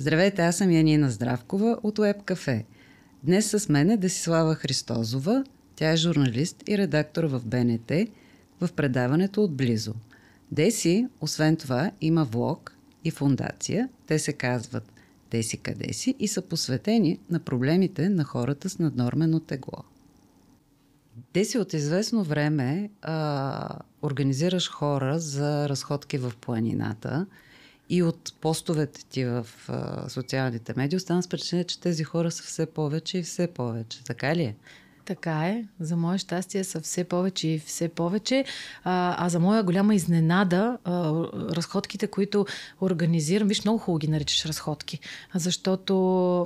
Здравейте, аз съм Янина Здравкова от Web Cafe. Днес с мен е Десислава Христозова. Тя е журналист и редактор в БНТ в предаването Отблизо. Деси, освен това, има влог и фундация. Те се казват Деси къде си и са посветени на проблемите на хората с наднормено тегло. Деси от известно време а, организираш хора за разходки в планината – и от постовете ти в а, социалните медии остана с причина, че тези хора са все повече и все повече. Така ли е? Така е. За мое щастие са все повече и все повече. А, а за моя голяма изненада, а, разходките, които организирам, виж, много хубаво ги наричаш разходки, защото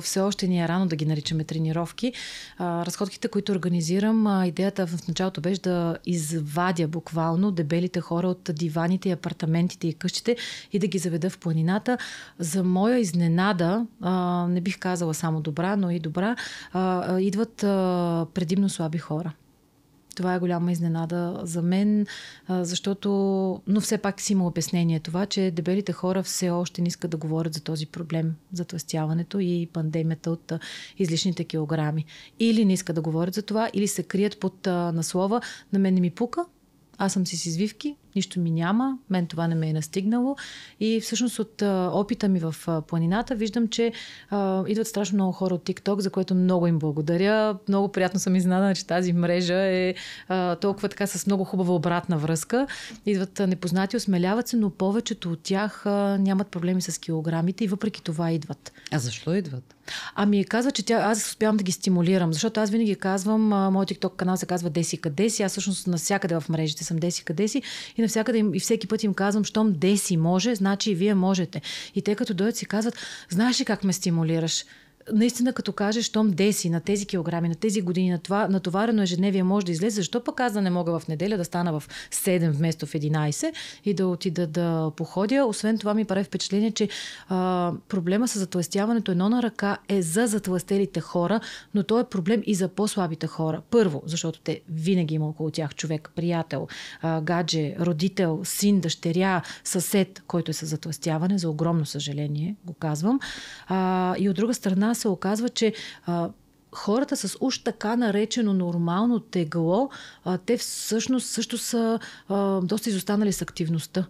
все още ни е рано да ги наричаме тренировки. А, разходките, които организирам, а, идеята в началото беше да извадя буквално дебелите хора от диваните, апартаментите и къщите и да ги заведа в планината. За моя изненада, а, не бих казала само добра, но и добра, а, идват а, преди предимно слаби хора. Това е голяма изненада за мен, защото, но все пак си има обяснение това, че дебелите хора все още не искат да говорят за този проблем, за тластяването и пандемията от излишните килограми. Или не искат да говорят за това, или се крият под наслова на мен не ми пука, аз съм си с извивки, нищо ми няма, мен това не ме е настигнало. И всъщност от а, опита ми в а, планината виждам, че а, идват страшно много хора от TikTok, за което много им благодаря. Много приятно съм изненадана, че тази мрежа е а, толкова така с много хубава обратна връзка. Идват а, непознати, осмеляват се, но повечето от тях а, нямат проблеми с килограмите и въпреки това идват. А защо идват? Ами казва, че тя, аз успявам да ги стимулирам, защото аз винаги казвам, моят TikTok канал се казва Деси къде си, аз всъщност навсякъде в мрежите съм Деси къде си и навсякъде им, и всеки път им казвам, щом Деси може, значи и вие можете. И те като дойдат си казват, знаеш ли как ме стимулираш? Наистина като кажеш, щом деси на тези килограми, на тези години, на това натоварено ежедневие може да излезе, защо пък аз да не мога в неделя да стана в 7 вместо в 11 и да отида да походя. Освен това ми прави впечатление, че а, проблема с затластяването едно на ръка е за затластелите хора, но то е проблем и за по-слабите хора. Първо, защото те винаги има около тях човек, приятел, а, гадже, родител, син, дъщеря, съсед, който е с затластяване, за огромно съжаление, го казвам. А, и от друга страна се оказва, че а, хората с уж така наречено нормално тегло, а, те всъщност също са а, доста изостанали с активността.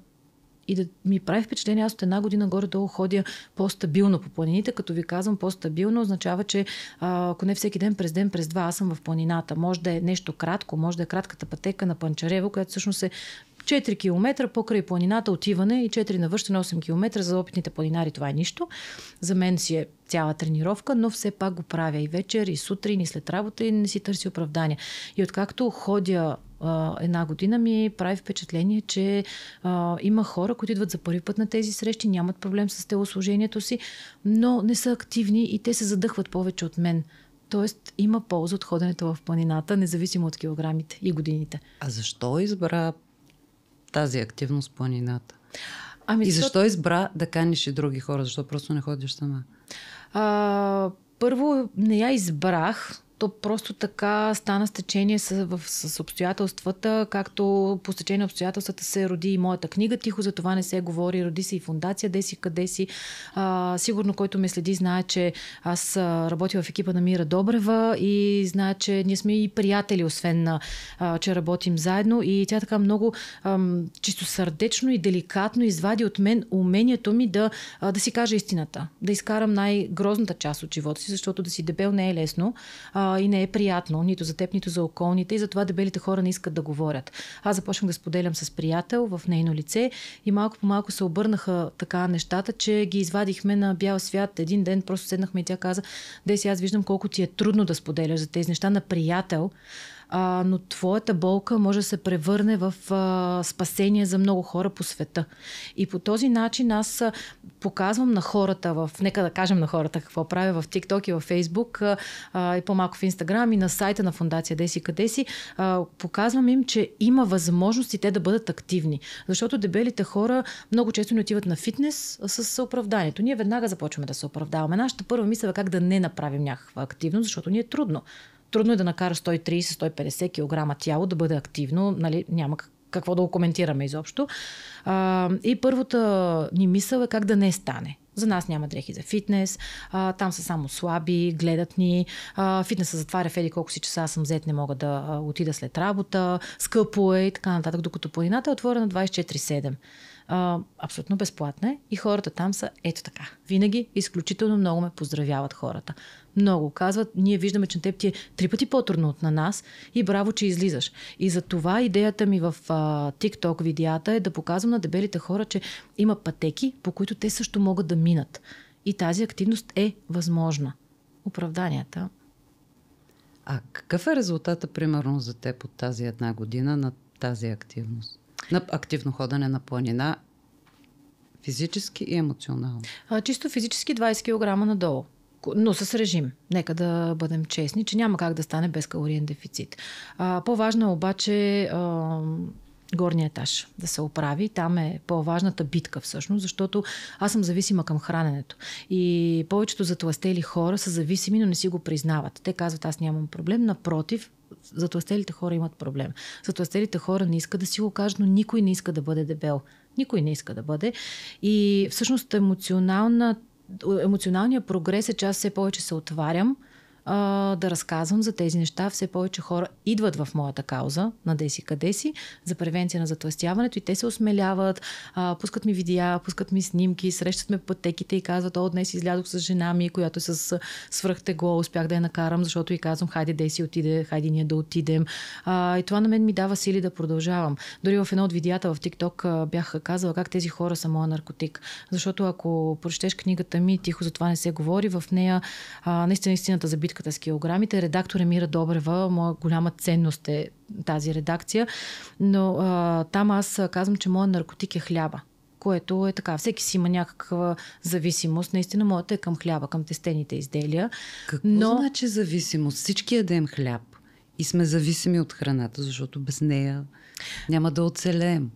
И да ми прави впечатление, аз от една година горе-долу ходя по-стабилно по планините. Като ви казвам по-стабилно, означава, че ако не всеки ден, през ден, през два, аз съм в планината. Може да е нещо кратко, може да е кратката пътека на Панчарево, която всъщност е 4 км покрай планината отиване и 4 навършване 8 км за опитните планинари. Това е нищо. За мен си е цяла тренировка, но все пак го правя и вечер, и сутрин, и след работа и не си търси оправдания. И откакто ходя една година ми прави впечатление, че а, има хора, които идват за първи път на тези срещи, нямат проблем с телосложението си, но не са активни и те се задъхват повече от мен. Тоест има полза от ходенето в планината, независимо от килограмите и годините. А защо избра тази активност планината? Ами, и защо избра да каниш и други хора? Защо просто не ходиш сама? А, първо, не я избрах то просто така стана с течение с, в, с обстоятелствата, както по стечение на обстоятелствата се роди и моята книга. Тихо за това не се говори. Роди се и фундация Деси къде си. А, сигурно, който ме следи, знае, че аз работя в екипа на Мира Добрева и знае, че ние сме и приятели, освен а, че работим заедно. И тя така много ам, чисто сърдечно и деликатно извади от мен умението ми да, а, да си кажа истината. Да изкарам най-грозната част от живота си, защото да си дебел не е лесно. А, и не е приятно нито за теб, нито за околните и затова дебелите хора не искат да говорят. Аз започнах да споделям с приятел в нейно лице и малко по малко се обърнаха така нещата, че ги извадихме на бял свят. Един ден просто седнахме и тя каза, Деси, аз виждам колко ти е трудно да споделяш за тези неща на приятел а, но твоята болка може да се превърне в а, спасение за много хора по света. И по този начин аз показвам на хората, в, нека да кажем на хората какво правя в TikTok и в Facebook а, и по-малко в Instagram и на сайта на фундация Деси къде си, а, показвам им, че има възможности те да бъдат активни. Защото дебелите хора много често не отиват на фитнес с оправданието. Ние веднага започваме да се оправдаваме. Нашата първа мисъл е как да не направим някаква активност, защото ни е трудно. Трудно е да накара 130-150 кг тяло да бъде активно, нали, няма какво да го коментираме изобщо. А, и първата ни мисъл е как да не стане. За нас няма дрехи за фитнес, а, там са само слаби, гледат ни, а, фитнеса затваря в еди колко си часа съм взет, не мога да а, отида след работа, скъпо е и така нататък, докато планината е отворена 24-7. А, абсолютно безплатна е и хората там са ето така. Винаги изключително много ме поздравяват хората. Много. Казват, ние виждаме, че на теб ти е три пъти по-трудно от на нас и браво, че излизаш. И за това идеята ми в а, TikTok видеята е да показвам на дебелите хора, че има пътеки, по които те също могат да минат. И тази активност е възможна. Оправданията. А какъв е резултата, примерно, за теб от тази една година на тази активност? На активно ходене на планина, физически и емоционално? А, чисто физически 20 кг надолу но с режим. Нека да бъдем честни, че няма как да стане без калориен дефицит. А, по-важно е обаче а, горния етаж да се оправи. Там е по-важната битка всъщност, защото аз съм зависима към храненето. И повечето затластели хора са зависими, но не си го признават. Те казват, аз нямам проблем. Напротив, затластелите хора имат проблем. Затластелите хора не искат да си го кажат, но никой не иска да бъде дебел. Никой не иска да бъде. И всъщност емоционална емоционалният прогрес е, че аз все повече се отварям а, да разказвам за тези неща. Все повече хора идват в моята кауза на Деси къде си за превенция на затластяването и те се осмеляват, а, пускат ми видеа, пускат ми снимки, срещат ме пътеките и казват, о, днес излязох с жена ми, която е с свръхтегло, успях да я накарам, защото и казвам, хайде Деси отиде, хайде ние да отидем. А, и това на мен ми дава сили да продължавам. Дори в едно от видеята в TikTok бях казала как тези хора са моя наркотик. Защото ако прочетеш книгата ми, тихо за това не се говори, в нея а, наистина истината за битката с килограмите. Редактор е Мира Добрева, моя голяма ценност е тази редакция, но а, там аз казвам, че моят наркотик е хляба което е така. Всеки си има някаква зависимост. Наистина, моята е към хляба, към тестените изделия. Какво но... значи зависимост? Всички ядем хляб и сме зависими от храната, защото без нея няма да оцелеем.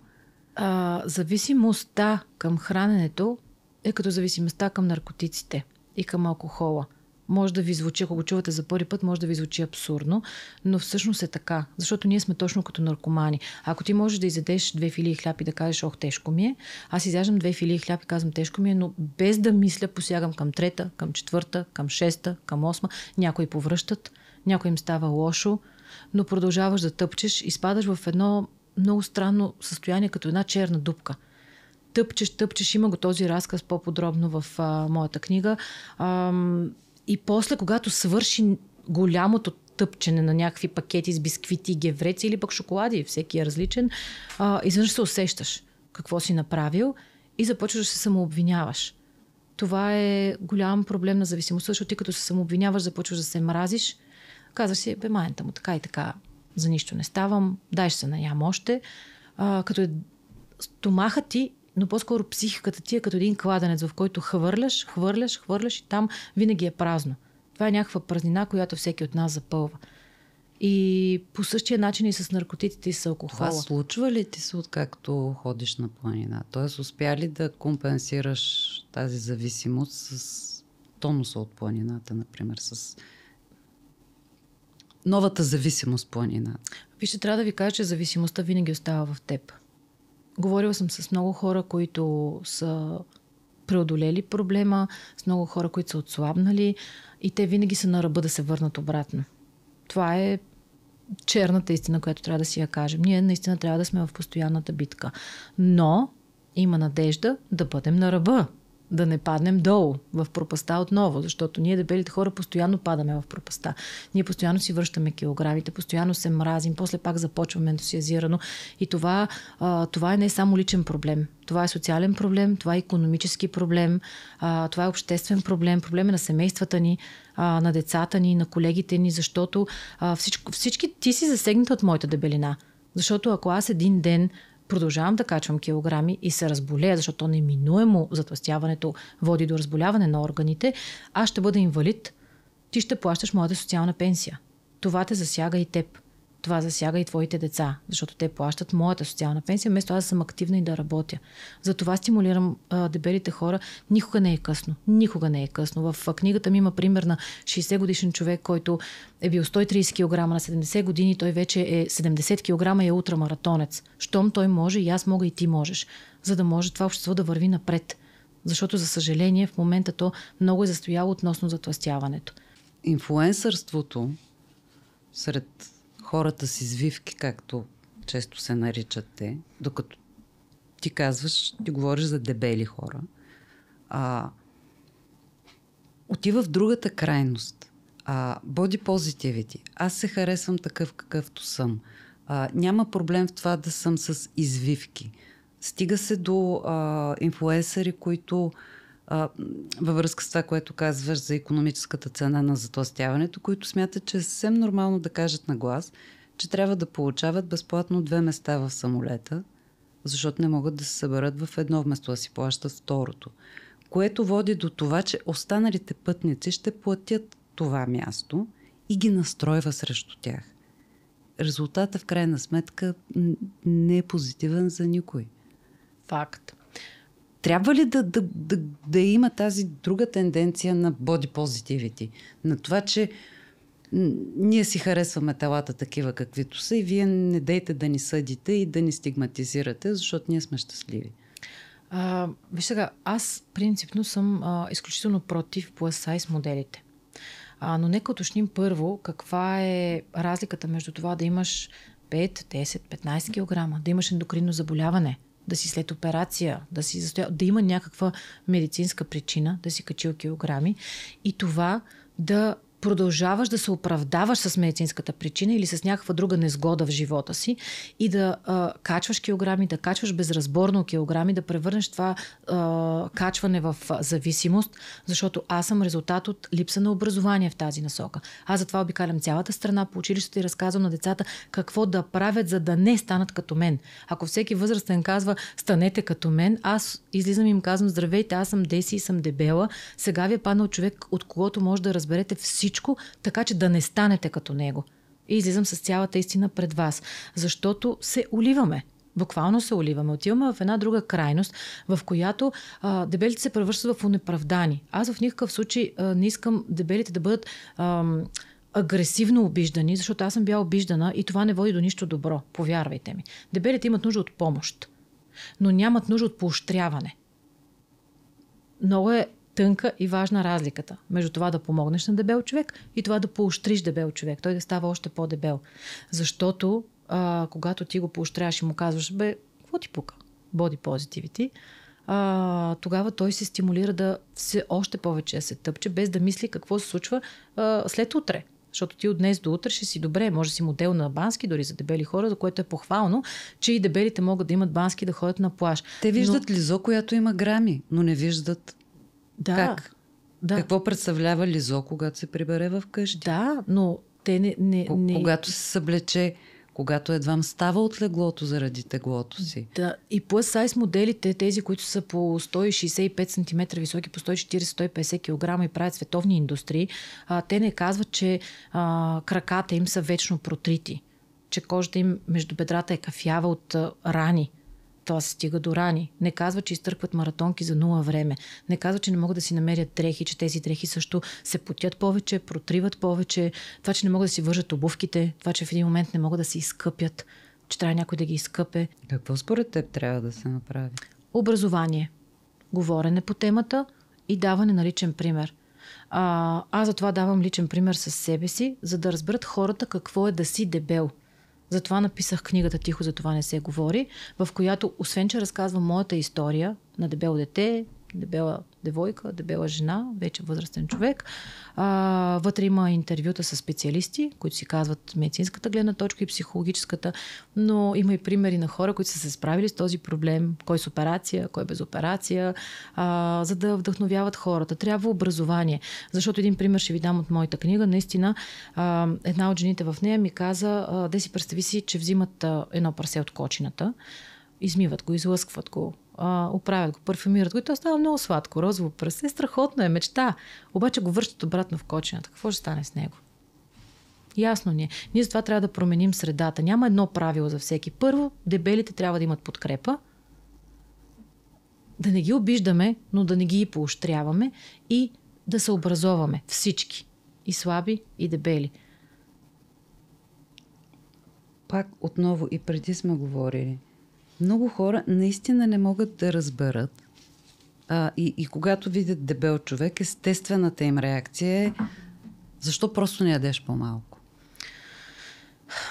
А, зависимостта към храненето е като зависимостта към наркотиците и към алкохола може да ви звучи, ако го чувате за първи път, може да ви звучи абсурдно, но всъщност е така, защото ние сме точно като наркомани. Ако ти можеш да изядеш две филии хляб и да кажеш, ох, тежко ми е, аз изяждам две филии хляб и казвам, тежко ми е, но без да мисля, посягам към трета, към четвърта, към шеста, към осма. Някои повръщат, някой им става лошо, но продължаваш да тъпчеш и спадаш в едно много странно състояние, като една черна дупка тъпчеш, тъпчеш. Има го този разказ по-подробно в а, моята книга. А, и после, когато свърши голямото тъпчене на някакви пакети с бисквити, гевреци или пък шоколади, всеки е различен, а, изведнъж се усещаш какво си направил и започваш да се самообвиняваш. Това е голям проблем на зависимостта, защото ти като се самообвиняваш, започваш да се мразиш. Казваш си, бе, майната му, така и така, за нищо не ставам, дай ще се наям още. А, като е стомахът ти но по-скоро психиката ти е като един кладенец, в който хвърляш, хвърляш, хвърляш и там винаги е празно. Това е някаква празнина, която всеки от нас запълва. И по същия начин и с наркотиците и с алкохола. Това случва ли ти се откакто ходиш на планина? Тоест успя ли да компенсираш тази зависимост с тонуса от планината, например, с новата зависимост планина? Вижте, трябва да ви кажа, че зависимостта винаги остава в теб. Говорила съм с много хора, които са преодолели проблема, с много хора, които са отслабнали и те винаги са на ръба да се върнат обратно. Това е черната истина, която трябва да си я кажем. Ние наистина трябва да сме в постоянната битка. Но има надежда да бъдем на ръба да не паднем долу в пропаста отново, защото ние дебелите хора постоянно падаме в пропаста. Ние постоянно си връщаме килограмите, постоянно се мразим, после пак започваме ентусиазирано. И това, а, това е не само личен проблем. Това е социален проблем, това е економически проблем, а, това е обществен проблем, проблем е на семействата ни, а, на децата ни, на колегите ни, защото а, всичко, всички ти си засегната от моята дебелина. Защото ако аз един ден продължавам да качвам килограми и се разболея, защото неминуемо затластяването води до разболяване на органите, аз ще бъда инвалид, ти ще плащаш моята социална пенсия. Това те засяга и теб това засяга и твоите деца, защото те плащат моята социална пенсия, вместо аз да съм активна и да работя. Затова стимулирам а, дебелите хора. Никога не е късно. Никога не е късно. В книгата ми има пример на 60 годишен човек, който е бил 130 кг на 70 години, той вече е 70 кг и е ултрамаратонец. Щом той може и аз мога и ти можеш, за да може това общество да върви напред Защото, за съжаление, в момента то много е застояло относно затластяването. Инфлуенсърството сред хората с извивки, както често се наричат те, докато ти казваш, ти говориш за дебели хора, а, отива в другата крайност. Body positivity. Аз се харесвам такъв какъвто съм. А, няма проблем в това да съм с извивки. Стига се до а, инфлуенсъри, които във връзка с това, което казваш за економическата цена на затластяването, които смятат, че е съвсем нормално да кажат на глас, че трябва да получават безплатно две места в самолета, защото не могат да се съберат в едно вместо да си плащат второто. Което води до това, че останалите пътници ще платят това място и ги настройва срещу тях. Резултата в крайна сметка не е позитивен за никой. Факт. Трябва ли да, да, да, да има тази друга тенденция на body positivity? На това, че ние си харесваме телата такива каквито са и вие не дейте да ни съдите и да ни стигматизирате, защото ние сме щастливи. А, виж сега, аз принципно съм а, изключително против plus size моделите. А, но нека уточним първо каква е разликата между това да имаш 5, 10, 15 кг, да имаш ендокринно заболяване, да си след операция, да, си застоя, да има някаква медицинска причина да си качил килограми и това да продължаваш да се оправдаваш с медицинската причина или с някаква друга незгода в живота си и да а, качваш килограми, да качваш безразборно килограми, да превърнеш това а, качване в зависимост, защото аз съм резултат от липса на образование в тази насока. Аз затова обикалям цялата страна по училището и разказвам на децата какво да правят, за да не станат като мен. Ако всеки възрастен казва, станете като мен, аз излизам и им казвам, здравейте, аз съм Деси и съм дебела. Сега ви е паднал човек, от когото може да разберете всичко всичко, така че да не станете като него. И излизам с цялата истина пред вас. Защото се оливаме. Буквално се оливаме. Отиваме в една друга крайност, в която а, дебелите се превръщат в унеправдани. Аз в никакъв случай а, не искам дебелите да бъдат а, агресивно обиждани, защото аз съм била обиждана и това не води до нищо добро. Повярвайте ми. Дебелите имат нужда от помощ, но нямат нужда от поощряване. Много е тънка и важна разликата между това да помогнеш на дебел човек и това да поощриш дебел човек. Той да става още по-дебел. Защото а, когато ти го поощряваш и му казваш, бе, какво ти пука? Body positivity. А, тогава той се стимулира да все още повече се тъпче, без да мисли какво се случва а, след утре. Защото ти от днес до утре ще си добре. Може да си модел на бански, дори за дебели хора, за което е похвално, че и дебелите могат да имат бански да ходят на плаж. Те виждат но... лизо, която има грами, но не виждат да. Как? Да. Какво представлява Лизо, когато се прибере в къщи? Да, но те не... не, не... Когато се съблече, когато едва става от леглото заради теглото си. Да, и plus size моделите, тези, които са по 165 см високи, по 140-150 кг и правят световни индустрии, а, те не казват, че а, краката им са вечно протрити че кожата им между бедрата е кафява от а, рани това се стига до рани. Не казва, че изтъркват маратонки за нула време. Не казва, че не могат да си намерят дрехи, че тези дрехи също се потят повече, протриват повече. Това, че не могат да си вържат обувките, това, че в един момент не могат да се изкъпят, че трябва някой да ги изкъпе. Какво според теб трябва да се направи? Образование. Говорене по темата и даване на личен пример. А, аз затова давам личен пример с себе си, за да разберат хората какво е да си дебел – затова написах книгата Тихо, за това не се говори, в която, освен че разказвам моята история на дебело дете, дебела девойка, дебела жена, вече възрастен човек. А, вътре има интервюта с специалисти, които си казват медицинската гледна точка и психологическата, но има и примери на хора, които са се справили с този проблем, кой с операция, кой без операция, а, за да вдъхновяват хората. Трябва образование. Защото един пример ще ви дам от моята книга. Наистина, а, една от жените в нея ми каза, а, да си представи си, че взимат а, едно парсе от кочината, измиват го, излъскват го, а, оправят го, парфюмират го и то става много сладко, розово пръсе. Страхотно е, мечта. Обаче го връщат обратно в кочината. Какво ще стане с него? Ясно ни е. Ние затова трябва да променим средата. Няма едно правило за всеки. Първо, дебелите трябва да имат подкрепа. Да не ги обиждаме, но да не ги поощряваме и да се образоваме всички. И слаби, и дебели. Пак отново и преди сме говорили много хора наистина не могат да разберат, А, и, и когато видят дебел човек, естествената им реакция е защо просто не ядеш по-малко?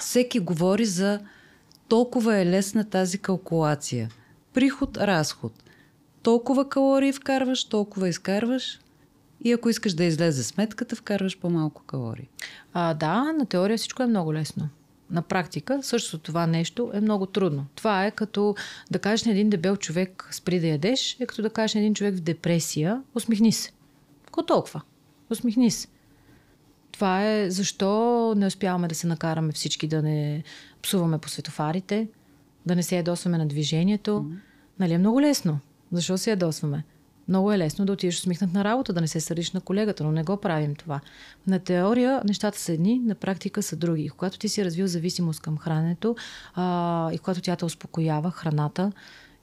Всеки говори за толкова е лесна тази калкулация. Приход, разход. Толкова калории вкарваш, толкова изкарваш. И ако искаш да излезе сметката, вкарваш по-малко калории. А, да, на теория всичко е много лесно. На практика също това нещо е много трудно. Това е като да кажеш на един дебел човек спри да ядеш, е като да кажеш на един човек в депресия, усмихни се. Какво толкова? Усмихни се. Това е защо не успяваме да се накараме всички да не псуваме по светофарите, да не се ядосваме на движението. Mm-hmm. Нали е много лесно. Защо се ядосваме? Много е лесно да отидеш усмихнат на работа, да не се сърдиш на колегата, но не го правим това. На теория нещата са едни, на практика са други. И когато ти си развил зависимост към храненето а, и когато тя те успокоява, храната,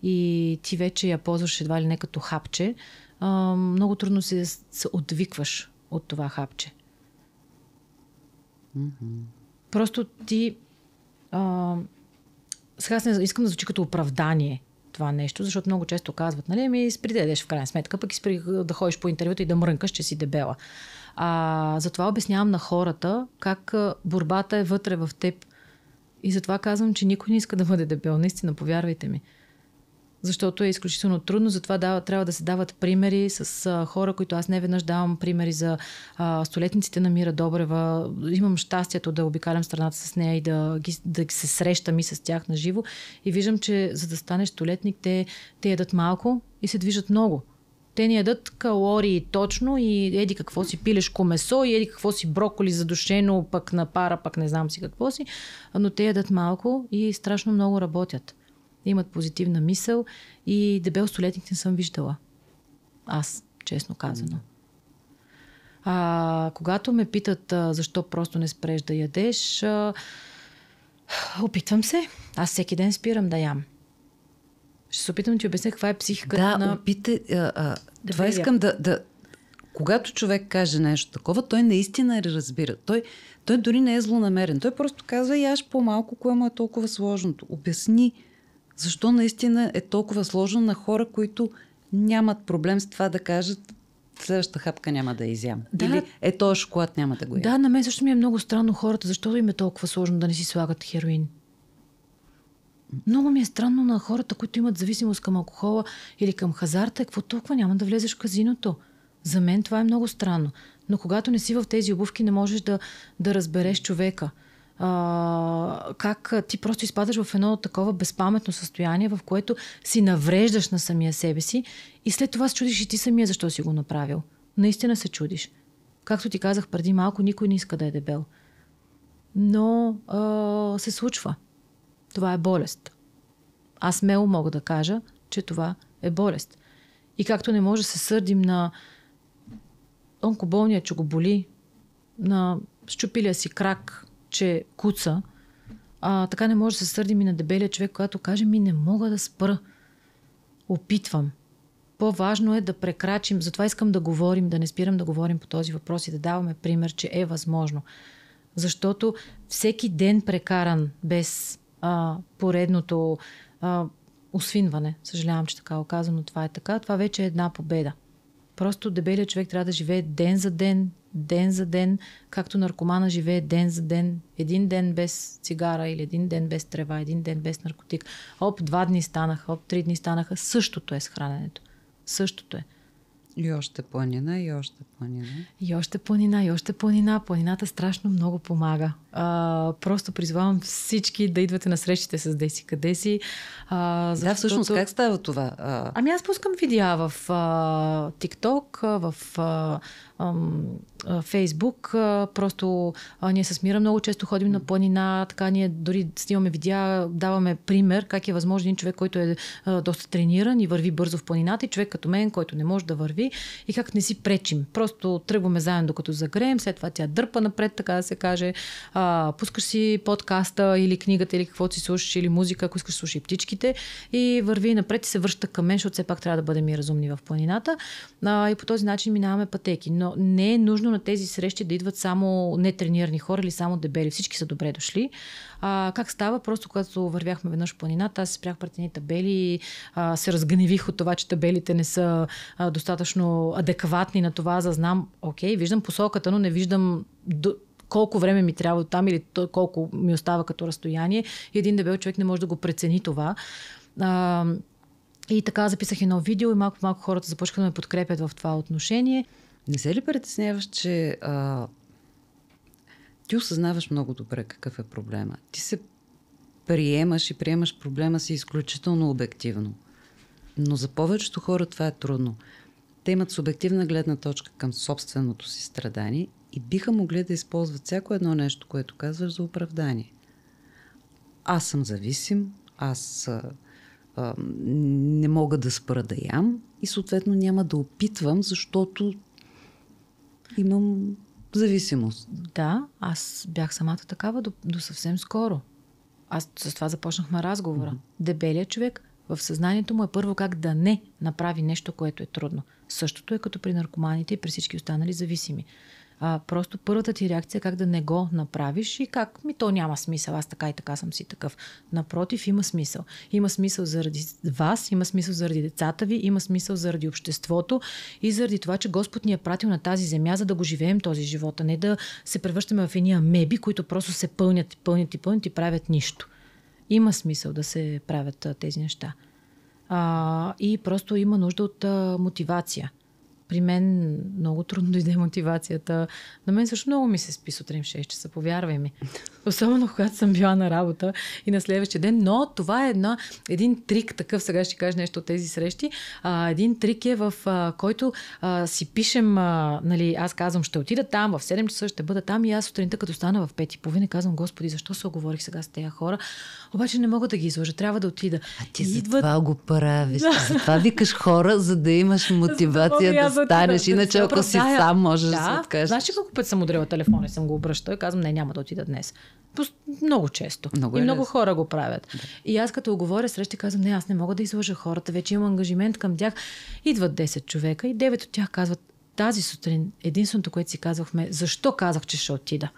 и ти вече я ползваш едва ли не като хапче, а, много трудно се, се отвикваш от това хапче. Mm-hmm. Просто ти. А, сега не искам да звучи като оправдание това нещо, защото много често казват, нали, ми спри да ядеш в крайна сметка, пък и спри да ходиш по интервюта и да мрънкаш, че си дебела. А, затова обяснявам на хората как борбата е вътре в теб. И затова казвам, че никой не иска да бъде дебел. Наистина, повярвайте ми защото е изключително трудно. Затова дава, трябва да се дават примери с а, хора, които аз не веднъж давам примери за а, столетниците на Мира Добрева. Имам щастието да обикалям страната с нея и да, ги, да се срещам и с тях на живо. И виждам, че за да станеш столетник, те, те ядат малко и се движат много. Те ни ядат калории точно и еди какво си пилешко месо и еди какво си броколи задушено, пък на пара, пък не знам си какво си. Но те ядат малко и страшно много работят имат позитивна мисъл и дебел столетник не съм виждала. Аз, честно казано. А, когато ме питат а, защо просто не спреш да ядеш, а, опитвам се. Аз всеки ден спирам да ям. Ще се опитам да ти обясня каква е психиката да, на... Опитай, а, а, да това искам да, да... Когато човек каже нещо такова, той наистина разбира. Той, той дори не е злонамерен. Той просто казва, яш по-малко, кое му е толкова сложното. Обясни защо наистина е толкова сложно на хора, които нямат проблем с това да кажат следващата хапка няма да изям. Да. Или е този шоколад няма да го ям. Да, на мен също ми е много странно хората, защо им е толкова сложно да не си слагат хероин. Много ми е странно на хората, които имат зависимост към алкохола или към хазарта, какво толкова няма да влезеш в казиното. За мен това е много странно. Но когато не си в тези обувки, не можеш да, да разбереш човека а, как ти просто изпадаш в едно такова безпаметно състояние, в което си навреждаш на самия себе си и след това се чудиш и ти самия защо си го направил. Наистина се чудиш. Както ти казах преди малко, никой не иска да е дебел. Но а, се случва. Това е болест. Аз смело мога да кажа, че това е болест. И както не може да се сърдим на онкоболния, че го боли, на щупилия си крак, че куца, а, така не може да се сърдим и на дебелия човек, когато каже ми не мога да спра. Опитвам. По-важно е да прекрачим, затова искам да говорим, да не спирам да говорим по този въпрос и да даваме пример, че е възможно. Защото всеки ден прекаран без а, поредното а, освинване, съжалявам, че така оказано това е така, това вече е една победа. Просто дебелият човек трябва да живее ден за ден, ден за ден, както наркомана живее ден за ден, един ден без цигара или един ден без трева, един ден без наркотик. Оп, два дни станаха, оп, три дни станаха. Същото е с храненето. Същото е. И още планина, и още планина. И още планина, и още планина. Планината страшно много помага. А, просто призвавам всички да идвате на срещите с Деси къде си. А, защото... Да, всъщност как става това? А... Ами аз пускам видеа в а, TikTok, в а, Фейсбук. Просто а, ние с Мира много често ходим на планина, така ние дори снимаме видеа, даваме пример как е възможно един човек, който е а, доста трениран и върви бързо в планината и човек като мен, който не може да върви и как не си пречим. Просто тръгваме заедно докато загреем, след това тя дърпа напред, така да се каже. А, пускаш си подкаста или книгата или каквото си слушаш или музика, ако искаш слушай птичките и върви напред и се връща към мен, защото все пак трябва да бъдем и разумни в планината. А, и по този начин минаваме пътеки. Но не е нужно на тези срещи да идват само нетренирани хора или само дебели. Всички са добре дошли. А, как става? Просто когато вървяхме веднъж планината, аз спрях пред едни табели, а, се разгневих от това, че табелите не са а, достатъчно адекватни на това, за знам, окей, виждам посоката, но не виждам до, колко време ми трябва там или колко ми остава като разстояние. И един дебел човек не може да го прецени това. А, и така записах едно видео и малко малко хората започнаха да ме подкрепят в това отношение. Не се ли притесняваш, че а, ти осъзнаваш много добре какъв е проблема. Ти се приемаш и приемаш проблема си изключително обективно. Но за повечето хора това е трудно. Те имат субективна гледна точка към собственото си страдание и биха могли да използват всяко едно нещо, което казваш за оправдание. Аз съм зависим, аз а, а, не мога да спра да ям и съответно няма да опитвам, защото имам зависимост. Да, аз бях самата такава до, до съвсем скоро. Аз с това започнахме разговора. Mm-hmm. Дебелият човек в съзнанието му е първо как да не направи нещо, което е трудно. Същото е като при наркоманите и при всички останали зависими. А, просто първата ти реакция е как да не го направиш и как ми то няма смисъл, аз така и така съм си такъв. Напротив, има смисъл. Има смисъл заради вас, има смисъл заради децата ви, има смисъл заради обществото и заради това, че Господ ни е пратил на тази земя, за да го живеем този живот, а не да се превръщаме в едни меби, които просто се пълнят и пълнят и пълнят и правят нищо. Има смисъл да се правят тези неща. А, и просто има нужда от а, мотивация при мен много трудно дойде мотивацията. На мен също много ми се спи сутрин в 6 часа, повярвай ми. Особено когато съм била на работа и на следващия ден. Но това е една, един трик, такъв сега ще кажа нещо от тези срещи. А, един трик е в а, който а, си пишем, а, нали, аз казвам, ще отида там, в 7 часа ще бъда там и аз сутринта като стана в 5 и половина казвам, Господи, защо се оговорих сега с тези хора? Обаче не мога да ги излъжа, трябва да отида. А ти и за идват... това го правиш. За това викаш хора, за да имаш мотивация да станеш. Иначе ако си сам можеш да, да се откажеш. Знаеш ли колко път съм удрила телефона и съм го обръщала и казвам, не, няма да отида днес. Много често. Много и е много лес. хора го правят. Да. И аз като оговоря срещи казвам, не, аз не мога да излъжа хората, вече имам ангажимент към тях. Идват 10 човека и 9 от тях казват, тази сутрин единственото, което си казвахме, защо казах, че ще отида.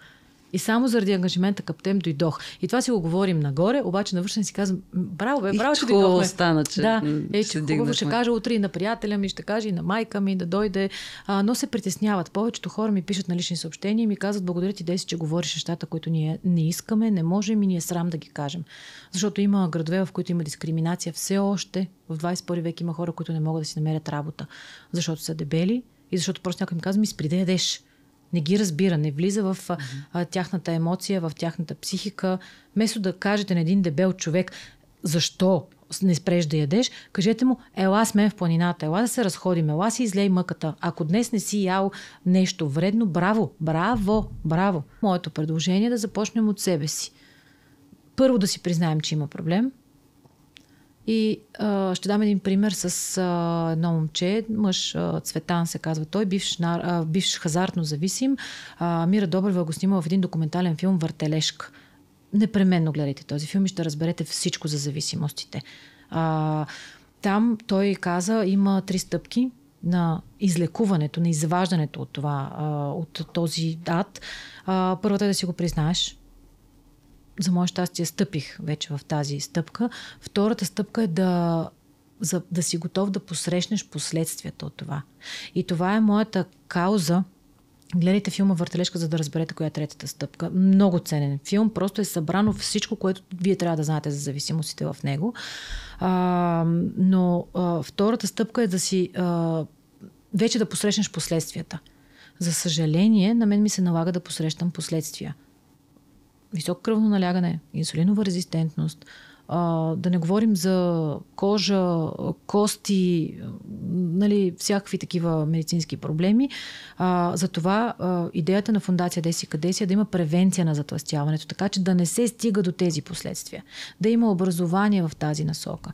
И само заради ангажимента към тем дойдох. И това си го говорим нагоре, обаче навършен си казвам, браво, бе, браво, че дойдохме. стана, че да, е, че хубаво ще кажа утре и на приятеля ми, ще кажа и на майка ми да дойде. А, но се притесняват. Повечето хора ми пишат на лични съобщения и ми казват, благодаря ти, Деси, че говориш нещата, които ние не искаме, не можем и ни е срам да ги кажем. Защото има градове, в които има дискриминация все още. В 21 век има хора, които не могат да си намерят работа, защото са дебели и защото просто някой ми казва, ми спри да ядеш не ги разбира, не влиза в а, тяхната емоция, в тяхната психика. Вместо да кажете на един дебел човек защо не спреш да ядеш, кажете му, ела с мен в планината, ела да се разходим, ела си излей мъката. Ако днес не си ял нещо вредно, браво, браво, браво. Моето предложение е да започнем от себе си. Първо да си признаем, че има проблем, и а, ще дам един пример с а, едно момче, мъж а, Цветан се казва той, бивш, а, бивш хазартно зависим. А, Мира Добрева го снимала в един документален филм Въртележка. Непременно гледайте този филм и ще разберете всичко за зависимостите. А, там той каза, има три стъпки на излекуването, на изваждането от това, от този ад. Първата е да си го признаеш, за мое щастие стъпих вече в тази стъпка. Втората стъпка е да, за, да си готов да посрещнеш последствията от това. И това е моята кауза. Гледайте филма Въртележка, за да разберете коя е третата стъпка. Много ценен филм. Просто е събрано всичко, което вие трябва да знаете за зависимостите в него. А, но а, втората стъпка е да си а, вече да посрещнеш последствията. За съжаление, на мен ми се налага да посрещам последствия високо кръвно налягане, инсулинова резистентност, а, да не говорим за кожа, кости, нали, всякакви такива медицински проблеми. А, затова а, идеята на фундация Деси Кадеси е да има превенция на затластяването, така че да не се стига до тези последствия. Да има образование в тази насока.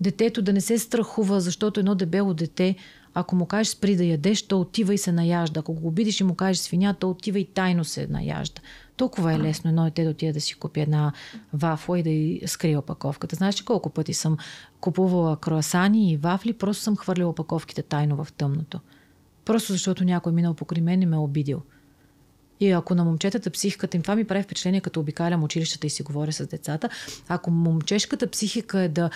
Детето да не се страхува, защото едно дебело дете, ако му кажеш спри да ядеш, то отива и се наяжда. Ако го обидиш и му кажеш свиня, то отива и тайно се наяжда. Толкова е лесно едно дете да отиде да си купи една вафла и да й скрие опаковката. Знаеш ли колко пъти съм купувала круасани и вафли, просто съм хвърляла опаковките тайно в тъмното. Просто защото някой минал покрай мен и ме е обидил. И ако на момчетата психиката им, това ми прави впечатление, като обикалям училищата и си говоря с децата, ако момчешката психика е да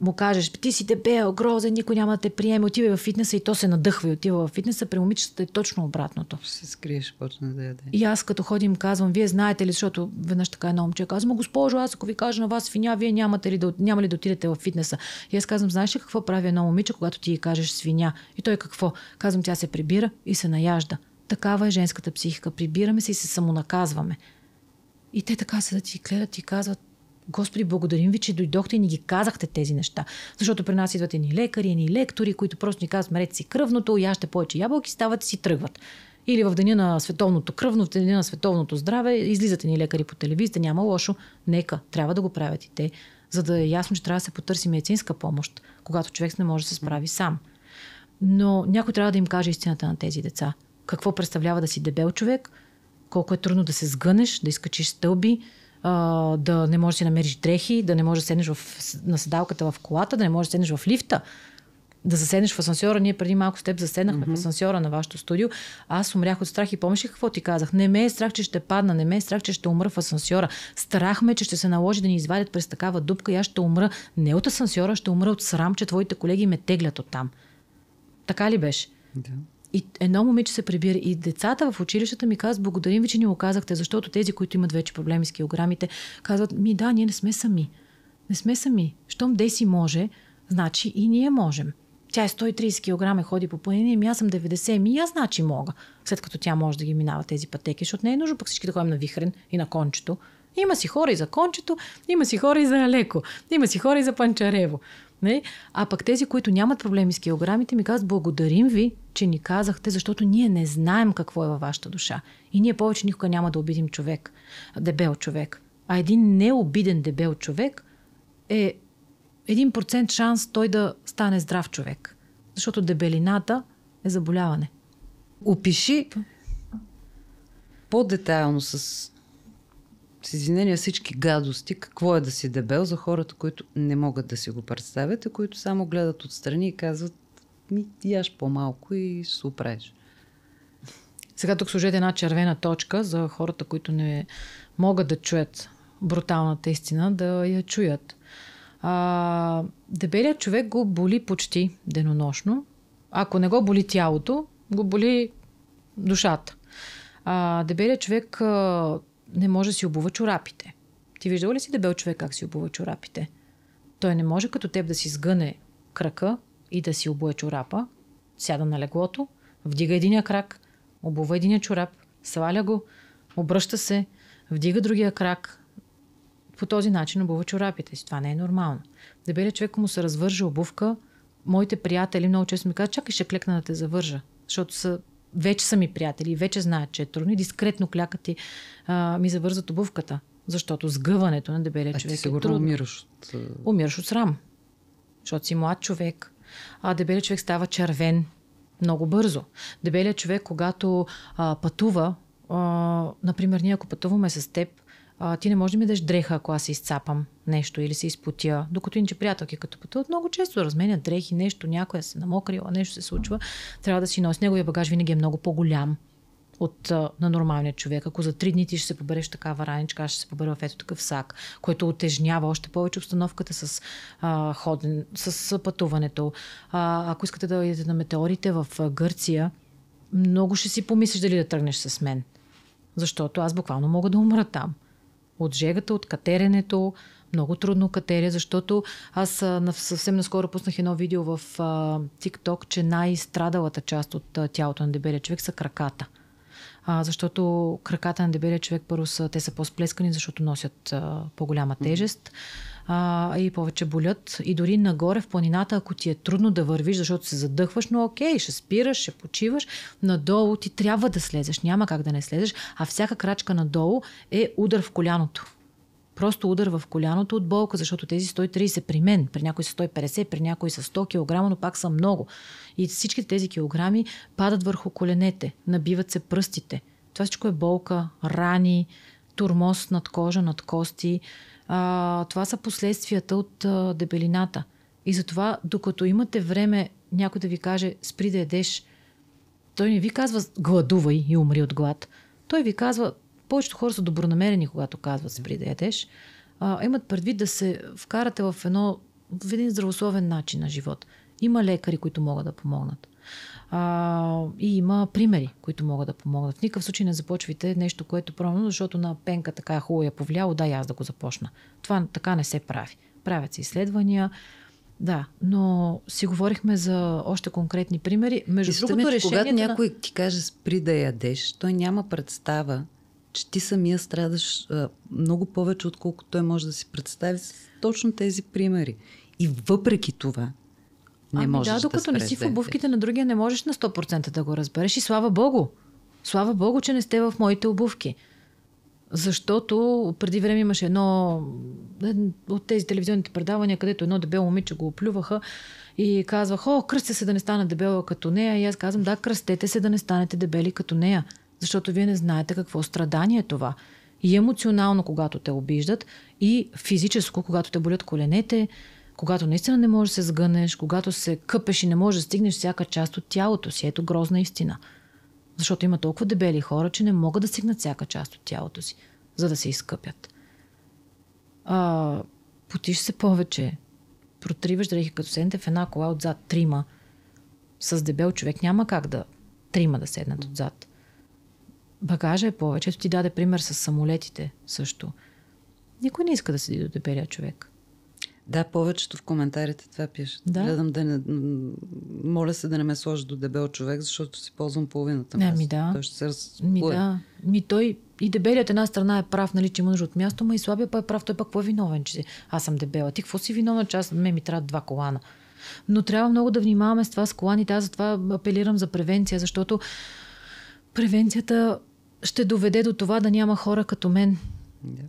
му кажеш, ти си дебел, грозен, никой няма да те приеме, отивай в фитнеса и то се надъхва и отива в фитнеса, при момичетата е точно обратното. Ще се скриеш, почне да яде. И аз като ходим казвам, вие знаете ли, защото веднъж така едно момче казва, госпожо, аз ако ви кажа на вас свиня, вие нямате ли да, няма ли да отидете в фитнеса? И аз казвам, знаеш ли какво прави едно момиче, когато ти кажеш свиня? И той какво? Казвам, тя се прибира и се наяжда. Такава е женската психика. Прибираме се и се самонаказваме. И те така се да ти гледат и казват, Господи, благодарим ви, че дойдохте и ни ги казахте тези неща. Защото при нас идват ни лекари, ни лектори, които просто ни казват, мерете си кръвното, яще повече ябълки, стават и си тръгват. Или в деня на световното кръвно, в деня на световното здраве, излизате ни лекари по телевизията, няма лошо. Нека, трябва да го правят и те, за да е ясно, че трябва да се потърси медицинска помощ, когато човек не може да се справи сам. Но някой трябва да им каже истината на тези деца какво представлява да си дебел човек, колко е трудно да се сгънеш, да изкачиш стълби, да не можеш да си намериш дрехи, да не можеш да седнеш в, на седалката в колата, да не можеш да седнеш в лифта, да заседнеш в асансьора. Ние преди малко с теб заседнахме mm-hmm. в асансьора на вашето студио. Аз умрях от страх и помниш какво ти казах? Не ме е страх, че ще падна, не ме е страх, че ще умра в асансьора. Страх ме, че ще се наложи да ни извадят през такава дупка и аз ще умра не от асансьора, ще умра от срам, че твоите колеги ме теглят оттам. Така ли беше? Да. И едно момиче се прибира. И децата в училищата ми казват, благодарим ви, че ни го казахте, защото тези, които имат вече проблеми с килограмите, казват, ми да, ние не сме сами. Не сме сами. Щом Деси може, значи и ние можем. Тя е 130 кг, ходи по планини, ми аз съм 90, ми аз значи мога. След като тя може да ги минава тези пътеки, защото не е нужно пък всички да ходим на вихрен и на кончето. Има си хора и за кончето, има си хора и за леко, има си хора и за панчарево. Не? А пък тези, които нямат проблеми с килограмите, ми казват, благодарим ви, че ни казахте, защото ние не знаем какво е във вашата душа. И ние повече никога няма да обидим човек, дебел човек. А един необиден дебел човек е един процент шанс той да стане здрав човек. Защото дебелината е заболяване. Опиши по-детайлно с с извинения всички гадости, какво е да си дебел за хората, които не могат да си го представят, а които само гледат отстрани и казват ми яш по-малко и се оправиш. Сега тук служете една червена точка за хората, които не могат да чуят бруталната истина, да я чуят. А, дебелият човек го боли почти денонощно. Ако не го боли тялото, го боли душата. А, дебелият човек а, не може да си обува чорапите. Ти виждал ли си дебел човек как си обува чорапите? Той не може като теб да си сгъне крака и да си обуе чорапа, сяда на леглото, вдига единия крак, обува единия чорап, сваля го, обръща се, вдига другия крак. По този начин обува чорапите си. Това не е нормално. Дебелият човек му се развържа обувка. Моите приятели много често ми казват, чакай ще клекна да те завържа. Защото са вече са ми приятели, вече знаят, че е трудно и дискретно клякат и а, ми завързват обувката. Защото сгъването на дебелия а човек ти е трудно. умираш от... Умираш от срам. Защото си млад човек. А дебелият човек става червен много бързо. Дебелият човек, когато а, пътува, а, например, ние ако пътуваме с теб, а, ти не можеш да ми дадеш дреха, ако аз изцапам нещо или се изпотя. Докато иначе приятелки като пътуват много често разменят дрехи, нещо, някоя се намокрила, нещо се случва, трябва да си носи. Неговия багаж винаги е много по-голям от на нормалния човек. Ако за три дни ти ще се побереш такава раничка, аз ще се побера в ето такъв сак, който отежнява още повече обстановката с а, ходен, с пътуването. А, ако искате да идете на метеорите в Гърция, много ще си помислиш дали да тръгнеш с мен. Защото аз буквално мога да умра там от жегата, от катеренето. Много трудно катеря, защото аз съвсем наскоро пуснах едно видео в TikTok, че най-страдалата част от тялото на дебелия човек са краката. А, защото краката на дебелия човек първо са, те са по-сплескани, защото носят а, по-голяма тежест а, и повече болят. И дори нагоре в планината, ако ти е трудно да вървиш, защото се задъхваш, но окей, ще спираш, ще почиваш, надолу ти трябва да слезеш, няма как да не слезеш, а всяка крачка надолу е удар в коляното. Просто удар в коляното от болка, защото тези 130 при мен, при някои са 150, при някои са 100 кг, но пак са много. И всички тези килограми падат върху коленете, набиват се пръстите. Това всичко е болка, рани, турмоз над кожа, над кости. А, това са последствията от а, дебелината. И затова, докато имате време някой да ви каже спри да ядеш, той не ви казва гладувай и умри от глад. Той ви казва, повечето хора са добронамерени, когато казват спри да ядеш. А, имат предвид да се вкарате в, едно, в един здравословен начин на живот. Има лекари, които могат да помогнат. А, и има примери, които могат да помогнат. В никакъв случай не започвайте нещо, което пробвам, защото на пенка така е хубаво я повлияло, да, и аз да го започна. Това така не се прави. Правят се изследвания, да, но си говорихме за още конкретни примери. Между Вижте другото, ме, когато на... някой ти каже спри да ядеш, той няма представа, че ти самия страдаш а, много повече, отколкото той може да си представи с точно тези примери. И въпреки това, не ами можеш да, докато да не си в да обувките на другия, не можеш на 100% да го разбереш и слава Богу. Слава Богу, че не сте в моите обувки. Защото преди време имаше едно от тези телевизионните предавания, където едно дебело момиче го оплюваха и казвах, о, кръстя се да не стана дебела като нея. И аз казвам, да, кръстете се да не станете дебели като нея. Защото вие не знаете какво страдание е това. И емоционално, когато те обиждат, и физическо, когато те болят коленете, когато наистина не можеш да се сгънеш, когато се къпеш и не можеш да стигнеш всяка част от тялото си. Ето грозна истина. Защото има толкова дебели хора, че не могат да стигнат всяка част от тялото си, за да се изкъпят. А, потиш се повече. Протриваш дрехи, като седнете в една кола отзад трима. С дебел човек няма как да трима да седнат отзад. Багажа е повече. Ето ти даде пример с самолетите също. Никой не иска да седи до дебелия човек. Да, повечето в коментарите това пишат. Да. Гледам да не... Моля се да не ме сложи до дебел човек, защото си ползвам половината място. ми да. Той ще се раз... Ми да. Ми той и дебелият една страна е прав, нали, че има нужда от място, ма и слабия па е прав. Той пък какво е виновен, че аз съм дебела. Ти какво си виновна, че аз ме ми трябва два колана. Но трябва много да внимаваме с това с коланите. Аз затова апелирам за превенция, защото превенцията ще доведе до това да няма хора като мен. Да.